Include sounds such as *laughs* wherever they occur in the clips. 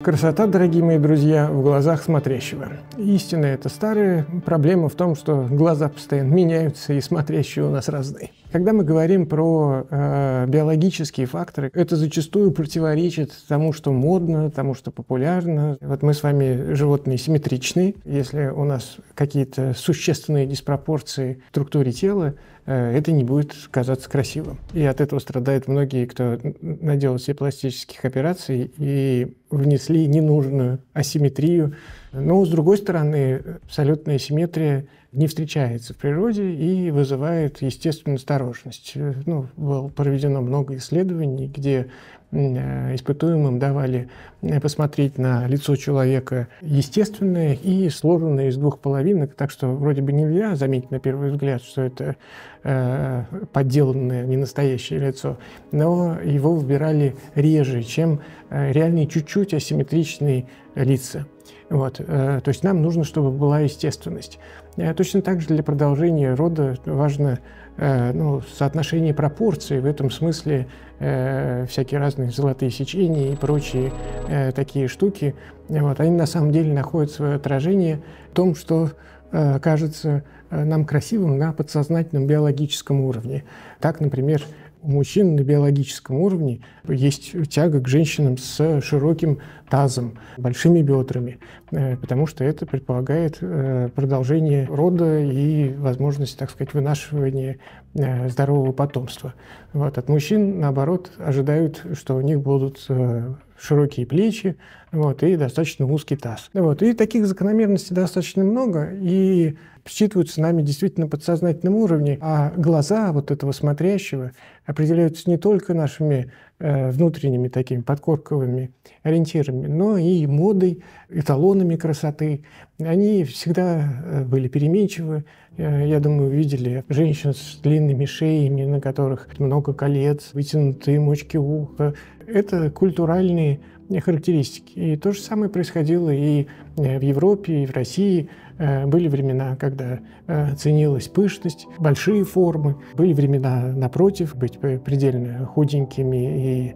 Красота, дорогие мои друзья, в глазах смотрящего. Истина – это старая проблема в том, что глаза постоянно меняются, и смотрящие у нас разные. Когда мы говорим про э, биологические факторы, это зачастую противоречит тому, что модно, тому, что популярно. Вот мы с вами животные симметричные. Если у нас какие-то существенные диспропорции в структуре тела, э, это не будет казаться красивым. И от этого страдают многие, кто наделал себе пластических операций и внесли ненужную асимметрию. Но, с другой стороны, абсолютная симметрия не встречается в природе и вызывает естественную осторожность. Ну, было проведено много исследований, где э, испытуемым давали э, посмотреть на лицо человека естественное и сложенное из двух половинок, так что вроде бы нельзя заметить на первый взгляд, что это э, подделанное, не настоящее лицо, но его выбирали реже, чем э, реальные чуть-чуть асимметричные лица. Вот. То есть нам нужно, чтобы была естественность. Э, точно так же для продолжения рода важно э, ну, соотношение пропорций. В этом смысле э, всякие разные золотые сечения и прочие э, такие штуки, вот, они на самом деле находят свое отражение в том, что э, кажется э, нам красивым на подсознательном биологическом уровне. Так, например, у мужчин на биологическом уровне есть тяга к женщинам с широким тазом, большими бедрами, э, потому что это предполагает э, продолжение рода и возможность, так сказать, вынашивания здорового потомства. Вот. От мужчин, наоборот, ожидают, что у них будут широкие плечи вот, и достаточно узкий таз. Вот. И таких закономерностей достаточно много, и считываются нами действительно на подсознательном уровне, а глаза вот этого смотрящего определяются не только нашими э, внутренними такими подкорковыми ориентирами, но и модой, эталонами красоты. Они всегда э, были переменчивы. Я думаю, видели женщин с длинными шеями, на которых много колец, вытянутые мочки уха. Это культуральные характеристики. И то же самое происходило и э, в Европе, и в России. Э, были времена, когда э, ценилась пышность, большие формы. Были времена, напротив, быть предельно худенькими и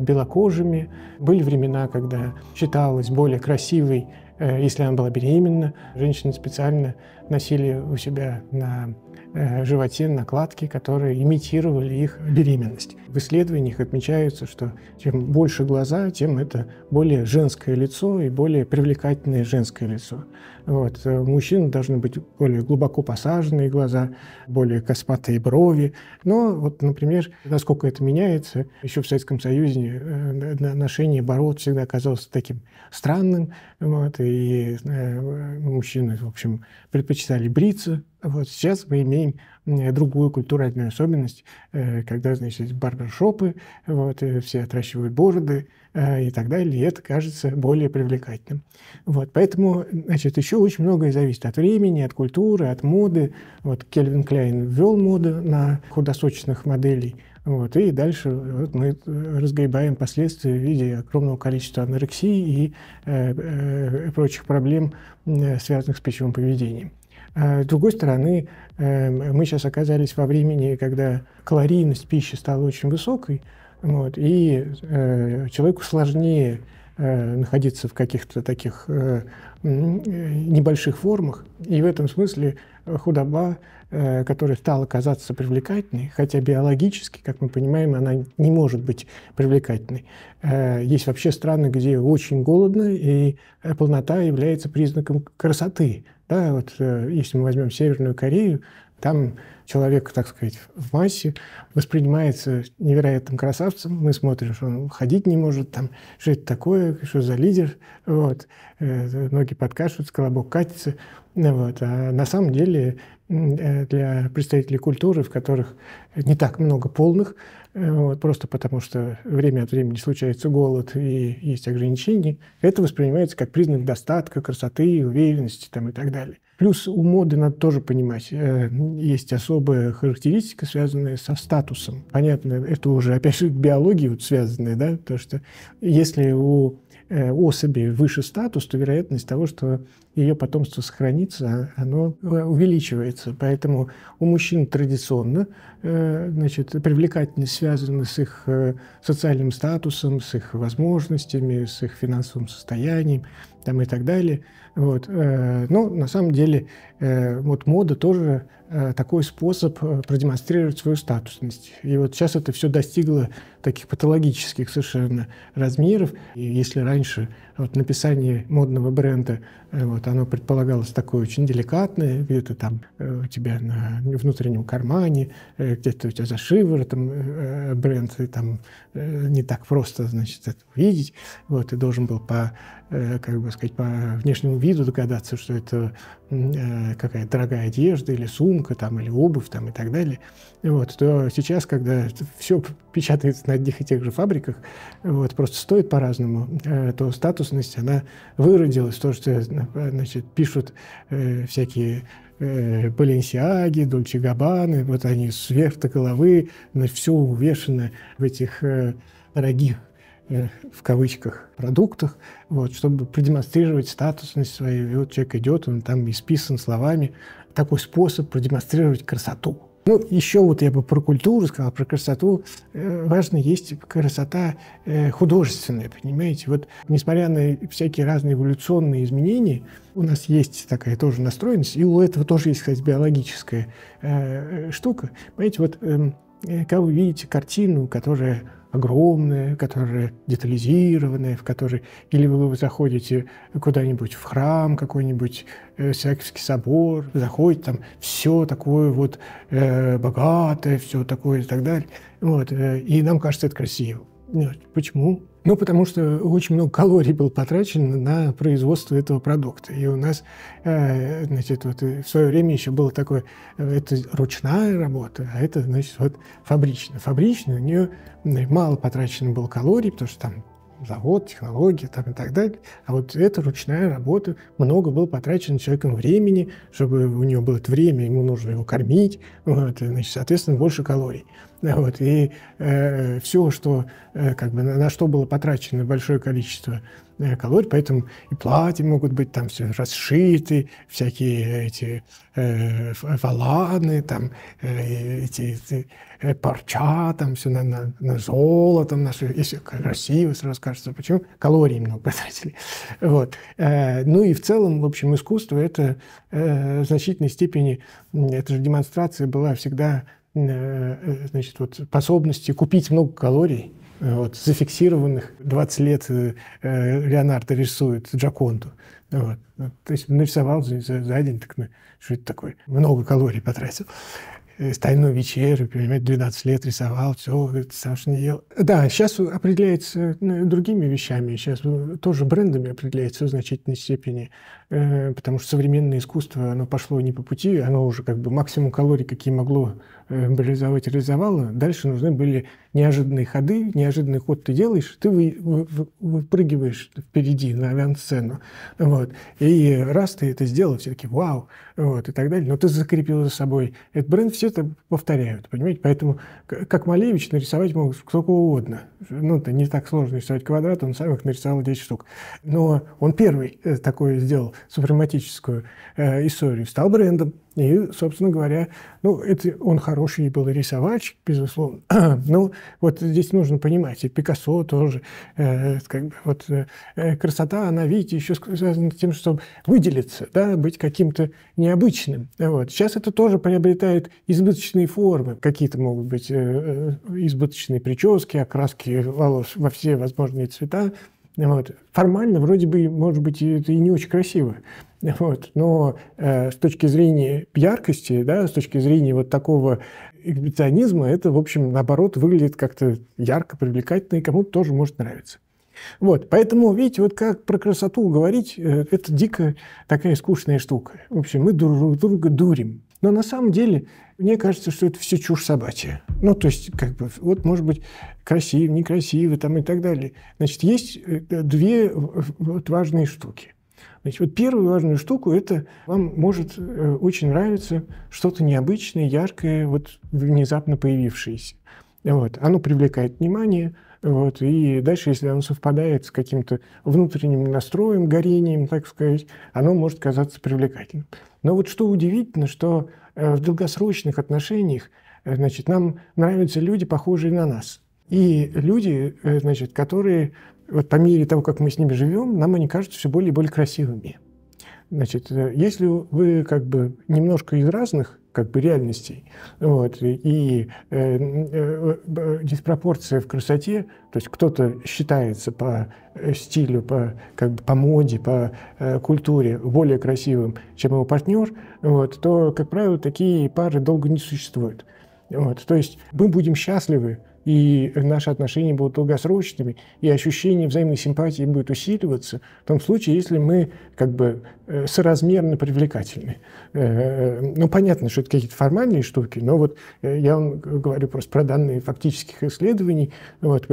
белокожими. Были времена, когда считалось более красивой, если она была беременна. Женщины специально носили у себя на животе накладки, которые имитировали их беременность. В исследованиях отмечается, что чем больше глаза, тем это более женское лицо и более привлекательное женское лицо. Вот. У мужчин должны быть более глубоко посаженные глаза, более косматые брови. Но, вот, например, насколько это меняется, еще в Советском Союзе э, ношение бород всегда оказалось таким странным. Вот, и э, мужчины, в общем, предпочитали бриться, вот сейчас мы имеем другую культуральную особенность, э, когда, значит, барбершопы, вот, все отращивают бороды э, и так далее, и это кажется более привлекательным. Вот, поэтому, значит, еще очень многое зависит от времени, от культуры, от моды. Вот Кельвин Кляйн ввел моду на худосочных моделей, вот, и дальше вот, мы разгребаем последствия в виде огромного количества анорексии и э, э, прочих проблем, э, связанных с пищевым поведением. А с другой стороны, эм, мы сейчас оказались во времени, когда калорийность пищи стала очень высокой, вот, и э, человеку сложнее э, находиться в каких-то таких э, небольших формах. И в этом смысле худоба, которая стала казаться привлекательной, хотя биологически, как мы понимаем, она не может быть привлекательной. Есть вообще страны, где очень голодно, и полнота является признаком красоты. Да, вот э, если мы возьмем Северную Корею, там человек, так сказать, в массе воспринимается невероятным красавцем. Мы смотрим, что он ходить не может, там, что это такое, что за лидер. Вот. Э, ноги подкашиваются, колобок катится. Вот. А на самом деле э, для представителей культуры, в которых не так много полных, вот, просто потому что время от времени случается голод и есть ограничения, это воспринимается как признак достатка, красоты, уверенности там, и так далее. Плюс у моды надо тоже понимать, э, есть особая характеристика, связанная со статусом. Понятно, это уже опять же к биологии вот связанная, да, потому что если у э, особи выше статус, то вероятность того, что ее потомство сохранится, оно э, увеличивается. Поэтому у мужчин традиционно значит, привлекательность связана с их социальным статусом, с их возможностями, с их финансовым состоянием там, и так далее. Вот. Но на самом деле вот мода тоже такой способ продемонстрировать свою статусность. И вот сейчас это все достигло таких патологических совершенно размеров. И если раньше вот написание модного бренда, э, оно предполагалось такое очень деликатное, где-то там э, у тебя на внутреннем кармане, э, где-то у тебя за шиворотом бренд, и там не так просто, значит, это увидеть. Вот, ты должен был по, как бы сказать, по внешнему виду догадаться, что это какая-то дорогая одежда или сумка, там, или обувь, там, и так далее. Вот, то сейчас, когда все печатается на одних и тех же фабриках, вот, просто стоит по-разному, то статус государственность, она выродилась, то, что значит, пишут э, всякие э, Баленсиаги, Дольче Габаны, вот они сверх до головы, все увешано в этих э, дорогих э, в кавычках продуктах, вот, чтобы продемонстрировать статусность свою. И вот человек идет, он там исписан словами. Такой способ продемонстрировать красоту. Ну, еще вот я бы про культуру сказал, про красоту. Э, важно есть красота э, художественная, понимаете? Вот несмотря на всякие разные эволюционные изменения, у нас есть такая тоже настроенность, и у этого тоже есть, кстати, биологическая э, штука. Понимаете, вот эм, когда вы видите картину, которая огромная, которая детализированная, в которой или вы заходите куда-нибудь в храм какой-нибудь, э, Сиакский собор, заходите, там все такое вот э, богатое, все такое и так далее. Вот, э, и нам кажется это красиво. Почему? Ну, потому что очень много калорий было потрачено на производство этого продукта. И у нас, э, значит, вот в свое время еще было такое, э, это ручная работа, а это, значит, вот фабричная. Фабричная, у нее мало потрачено было калорий, потому что там завод, технологии там, и так далее. А вот это ручная работа, много было потрачено человеком времени, чтобы у него было это время, ему нужно его кормить, вот, значит, соответственно, больше калорий. Вот, и э, все, что, э, как бы, на, на что было потрачено большое количество э, калорий, поэтому и платья могут быть там все расшиты, всякие эти э, валаны, там, э, эти, эти э, парча, там все на, на, на золотом, наши, если красиво, сразу кажется, почему калорий много потратили. *laughs* Вот. Э, ну и в целом, в общем, искусство это э, в значительной степени, эта же демонстрация была всегда Э, э, значит, вот способности купить много калорий, вот, зафиксированных 20 лет Леонардо рисует Джаконту. Вот. То есть нарисовал за, за день, так, ну, что это такое? Много калорий потратил. Стальную вечерю, понимаете, 12 лет рисовал, все, Саша не ел. Да, сейчас определяется ну, другими вещами, сейчас тоже брендами определяется в значительной степени. Э, потому что современное искусство, оно пошло не по пути, оно уже как бы максимум калорий, какие могло э, реализовать, реализовало. Дальше нужны были неожиданные ходы, неожиданный ход ты делаешь, ты вы, вы, выпрыгиваешь впереди на авиансцену. Вот. И раз ты это сделал, все таки вау, вот, и так далее. Но ты закрепил за собой этот бренд, все это повторяют, понимаете? Поэтому как Малевич нарисовать могут сколько угодно. Ну, это не так сложно рисовать квадрат, он сам их нарисовал 10 штук. Но он первый э, такое сделал супрематическую э, историю, стал брендом. И, собственно говоря, ну, это он хороший был рисовальщик, безусловно. *clears throat* ну, вот здесь нужно понимать, и Пикассо тоже, э, как бы, вот э, красота, она, видите, еще связана с тем, чтобы выделиться, да, быть каким-то необычным. Вот. Сейчас это тоже приобретает избыточные формы. Какие-то могут быть э, э избыточные прически, окраски волос во все возможные цвета. Вот. Формально вроде бы, может быть, это и не очень красиво. Вот. Но э, с точки зрения яркости, да, с точки зрения вот такого эксбиционизма, это, в общем, наоборот, выглядит как-то ярко, привлекательно, и кому-то тоже может нравиться. Вот, поэтому, видите, вот как про красоту говорить, э, это дико такая скучная штука. В общем, мы друг друга дурим. Но на самом деле, мне кажется, что это все чушь собачья. Ну, то есть, как бы, вот, может быть, красиво, некрасиво там и так далее. Значит, есть э, две вот важные штуки. Значит, вот первую важную штуку – это вам может э, очень нравиться что-то необычное, яркое, вот внезапно появившееся. Вот. Оно привлекает внимание, Вот, и дальше, если оно совпадает с каким-то внутренним настроем, горением, так сказать, оно может казаться привлекательным. Но вот что удивительно, что э, в долгосрочных отношениях э, значит, нам нравятся люди, похожие на нас. И люди, э, значит, которые вот по мере того, как мы с ними живем, нам они кажутся все более и более красивыми. Значит, если вы как бы немножко из разных как бы реальностей. Вот. И э, э, диспропорция в красоте, то есть кто-то считается по стилю, по, как бы, по моде, по э, культуре более красивым, чем его партнер, вот, то, как правило, такие пары долго не существуют. Вот. То есть мы будем счастливы и наши отношения будут долгосрочными, и ощущение взаимной симпатии будет усиливаться в том случае, если мы как бы э, соразмерно привлекательны. Э, ну, понятно, что это какие-то формальные штуки, но вот э, я вам говорю просто про данные фактических исследований. Вот,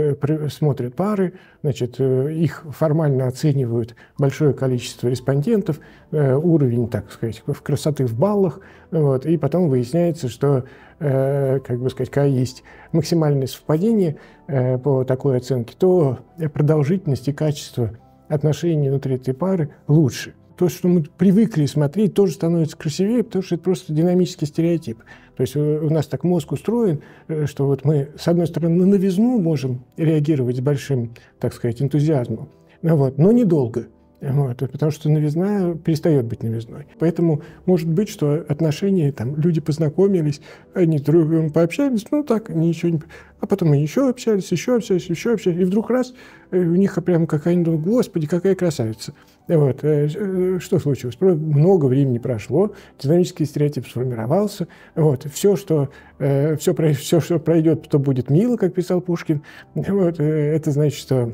смотрят пары, значит, их формально оценивают большое количество респондентов, уровень, так сказать, красоты в баллах, вот, и потом выясняется, что Э, как бы сказать, когда есть максимальное совпадение э, по такой оценке, то продолжительность и качество отношений внутри этой пары лучше. То, что мы привыкли смотреть, тоже становится красивее, потому что это просто динамический стереотип. То есть у нас так мозг устроен, э, что вот мы, с одной стороны, на новизну можем реагировать с большим, так сказать, энтузиазмом, вот, но недолго. Вот, потому что новизна перестает быть новизной. Поэтому может быть, что отношения, там, люди познакомились, они друг другом пообщались, ну так, ничего не... А потом они еще общались, еще общались, еще общались, и вдруг раз, э, у них прям какая-нибудь, господи, какая красавица. Вот, э, э, что случилось? Много времени прошло, динамический стереотип сформировался, вот, все, что, все, все, что пройдет, то будет мило, как писал Пушкин, вот, это значит, что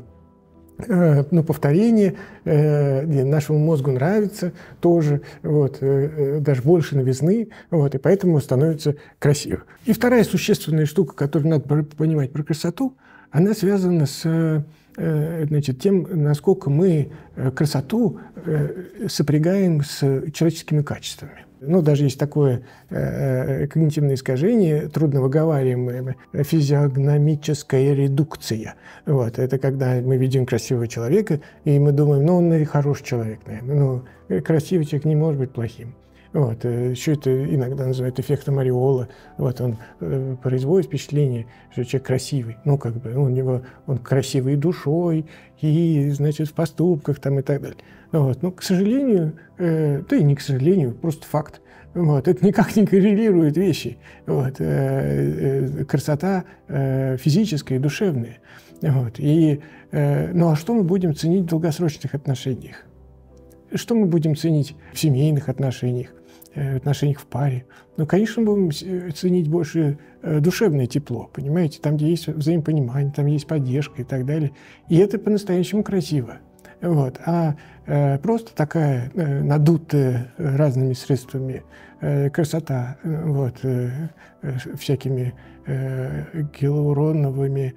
ну, повторение э, нашему мозгу нравится тоже, вот, э, даже больше новизны, вот, и поэтому становится красиво. И вторая существенная штука, которую надо понимать про красоту, она связана с значит, тем, насколько мы красоту сопрягаем с человеческими качествами ну, даже есть такое э, когнитивное искажение, трудновыговариваемое, физиогномическая редукция. Вот, это когда мы видим красивого человека, и мы думаем, ну, он хороший человек, наверное. Ну, красивый человек не может быть плохим. Вот. Э, Еще это иногда называют эффектом ореола. Вот он э, производит впечатление, что человек красивый. Ну, как бы, у него он красивый душой, и, значит, в поступках там и так далее. Вот. Но, к сожалению, э, да и не к сожалению, просто факт. Вот. Это никак не коррелирует вещи. Вот. Э, э, красота э, физическая и душевная. Вот. И, э, ну а что мы будем ценить в долгосрочных отношениях? Что мы будем ценить в семейных отношениях? Э, отношениях в паре. Ну, конечно, мы будем э, ценить больше э, душевное тепло, понимаете, там, где есть взаимопонимание, там есть поддержка и так далее. И это по-настоящему красиво. Вот. А э, просто такая э, надутая разными средствами э, красота, вот, э, всякими э, гиалуроновыми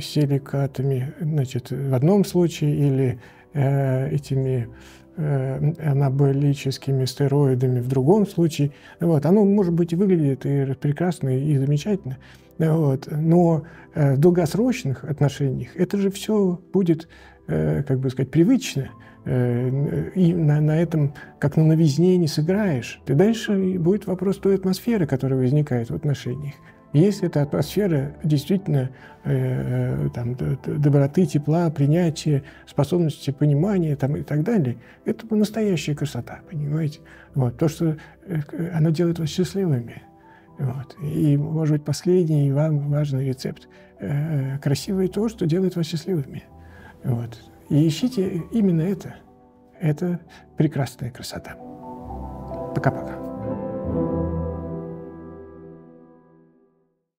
силикатами, значит, в одном случае или э, этими Э, анаболическими стероидами в другом случае. Вот, оно, может быть, и выглядит и прекрасно, и замечательно. Вот, но э, в долгосрочных отношениях это же все будет, э, как бы сказать, привычно. И на, на этом, как на новизне, не сыграешь. И дальше будет вопрос той атмосферы, которая возникает в отношениях. Если эта атмосфера действительно э, там, доброты, тепла, принятия, способности понимания там, и так далее, это настоящая красота, понимаете? Вот. То, что э, она делает вас счастливыми. Вот. И, может быть, последний и вам важный рецепт. Э, красивое то, что делает вас счастливыми. Вот. И ищите именно это. Это прекрасная красота. Пока-пока.